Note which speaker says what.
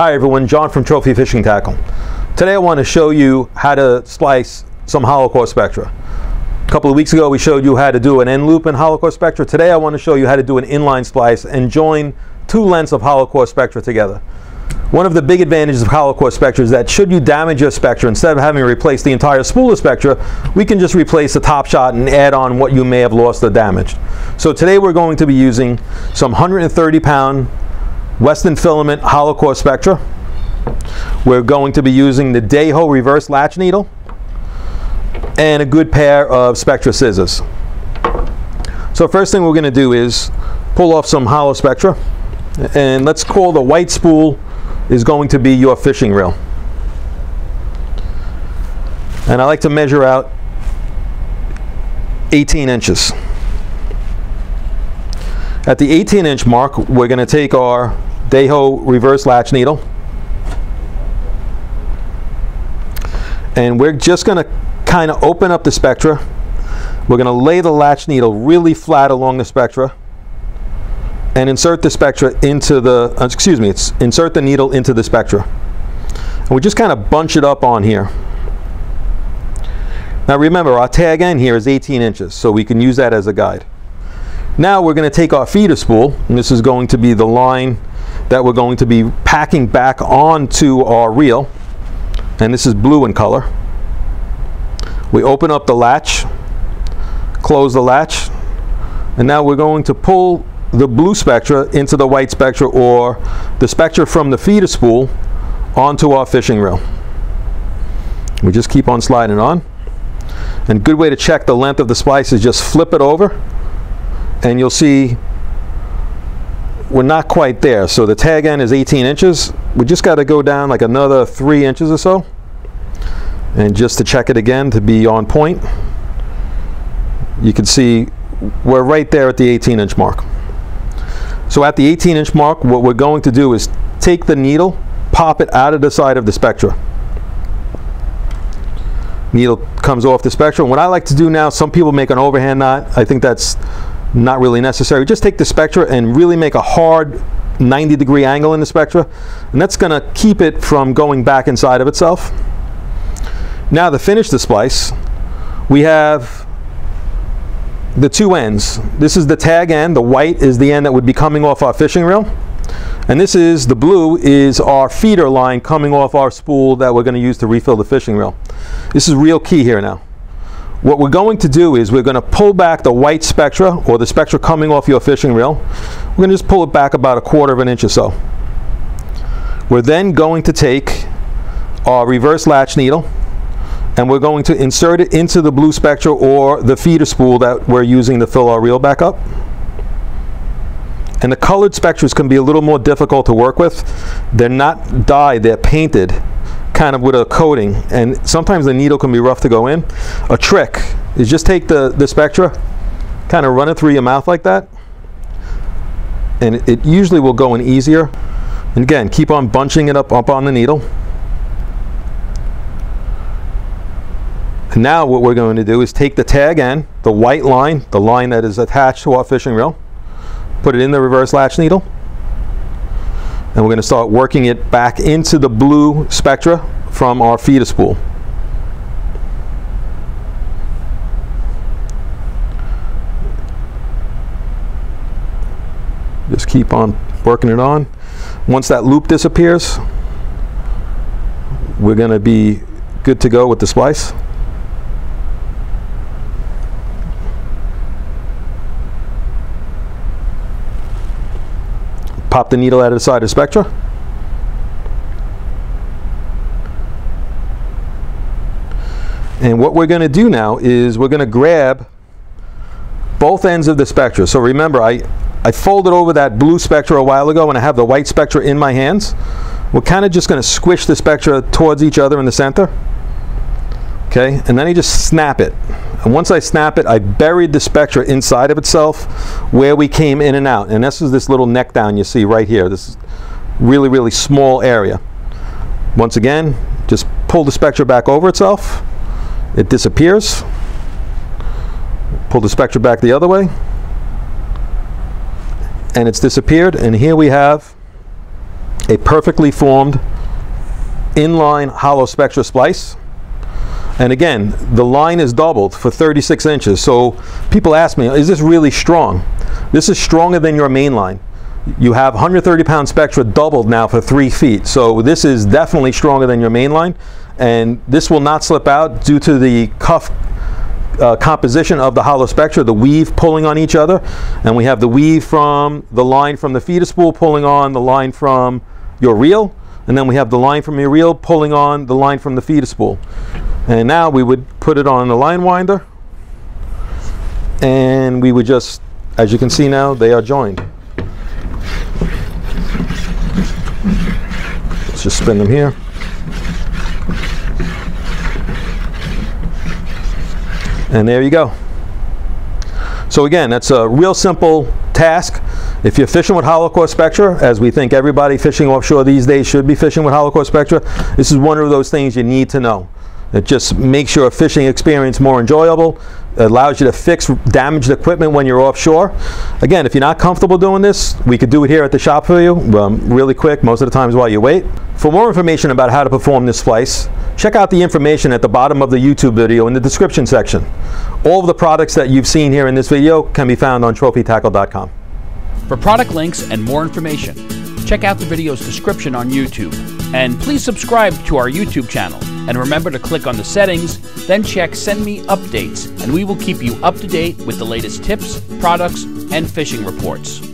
Speaker 1: Hi everyone, John from Trophy Fishing Tackle. Today I want to show you how to splice some hollow core spectra. A couple of weeks ago we showed you how to do an end loop in hollow core spectra. Today I want to show you how to do an inline splice and join two lengths of hollow core spectra together. One of the big advantages of hollow core spectra is that should you damage your spectra, instead of having to replace the entire spool of spectra, we can just replace the top shot and add on what you may have lost or damaged. So today we're going to be using some 130 pound Western Filament hollow core spectra. We're going to be using the DaHo reverse latch needle and a good pair of spectra scissors. So first thing we're going to do is pull off some hollow spectra and let's call the white spool is going to be your fishing reel. And I like to measure out 18 inches. At the 18 inch mark, we're going to take our DaHo reverse latch needle. And we're just going to kind of open up the spectra. We're going to lay the latch needle really flat along the spectra and insert the spectra into the, uh, excuse me, it's insert the needle into the spectra. And we just kind of bunch it up on here. Now remember, our tag end here is 18 inches, so we can use that as a guide. Now we're going to take our feeder spool, and this is going to be the line that we're going to be packing back onto our reel. And this is blue in color. We open up the latch close the latch and now we're going to pull the blue spectra into the white spectra or the spectra from the feeder spool onto our fishing reel. We just keep on sliding on. And good way to check the length of the splice is just flip it over and you'll see we're not quite there. So the tag end is 18 inches. We just got to go down like another three inches or so. And just to check it again to be on point, you can see we're right there at the 18 inch mark. So at the 18 inch mark, what we're going to do is take the needle, pop it out of the side of the spectra. Needle comes off the spectrum. What I like to do now, some people make an overhand knot. I think that's not really necessary. Just take the spectra and really make a hard 90 degree angle in the spectra and that's going to keep it from going back inside of itself. Now to finish the splice we have the two ends. This is the tag end, the white is the end that would be coming off our fishing reel and this is the blue is our feeder line coming off our spool that we're going to use to refill the fishing reel. This is real key here now. What we're going to do is we're going to pull back the white spectra or the spectra coming off your fishing reel. We're going to just pull it back about a quarter of an inch or so. We're then going to take our reverse latch needle and we're going to insert it into the blue spectra or the feeder spool that we're using to fill our reel back up. And the colored spectras can be a little more difficult to work with. They're not dyed, they're painted kind of with a coating and sometimes the needle can be rough to go in. A trick is just take the, the spectra, kind of run it through your mouth like that and it, it usually will go in easier. And again, keep on bunching it up, up on the needle. And now what we're going to do is take the tag end, the white line, the line that is attached to our fishing reel, put it in the reverse latch needle, and we're going to start working it back into the blue spectra from our feeder spool. Just keep on working it on. Once that loop disappears, we're going to be good to go with the splice. Pop the needle out of the side of the spectra. And what we're going to do now is we're going to grab both ends of the spectra. So remember, I, I folded over that blue spectra a while ago and I have the white spectra in my hands. We're kind of just going to squish the spectra towards each other in the center. Okay, and then you just snap it. And once I snap it, I buried the spectra inside of itself where we came in and out. And this is this little neck down you see right here. This really, really small area. Once again, just pull the spectra back over itself. It disappears. Pull the spectra back the other way. And it's disappeared. And here we have a perfectly formed inline hollow spectra splice. And again, the line is doubled for 36 inches. So people ask me, is this really strong? This is stronger than your main line. You have 130 pound spectra doubled now for three feet. So this is definitely stronger than your main line. And this will not slip out due to the cuff uh, composition of the hollow spectra, the weave pulling on each other. And we have the weave from the line from the feeder spool pulling on the line from your reel. And then we have the line from your reel pulling on the line from the feeder spool. And now we would put it on the line winder. And we would just, as you can see now, they are joined. Let's just spin them here. And there you go. So again, that's a real simple task. If you're fishing with hollow core spectra, as we think everybody fishing offshore these days should be fishing with hollow core spectra, this is one of those things you need to know. It just makes your fishing experience more enjoyable. It allows you to fix damaged equipment when you're offshore. Again, if you're not comfortable doing this, we could do it here at the shop for you um, really quick, most of the times while you wait. For more information about how to perform this splice, check out the information at the bottom of the YouTube video in the description section. All of the products that you've seen here in this video can be found on trophytackle.com.
Speaker 2: For product links and more information, check out the video's description on YouTube. And please subscribe to our YouTube channel. And remember to click on the settings, then check Send Me Updates, and we will keep you up to date with the latest tips, products, and fishing reports.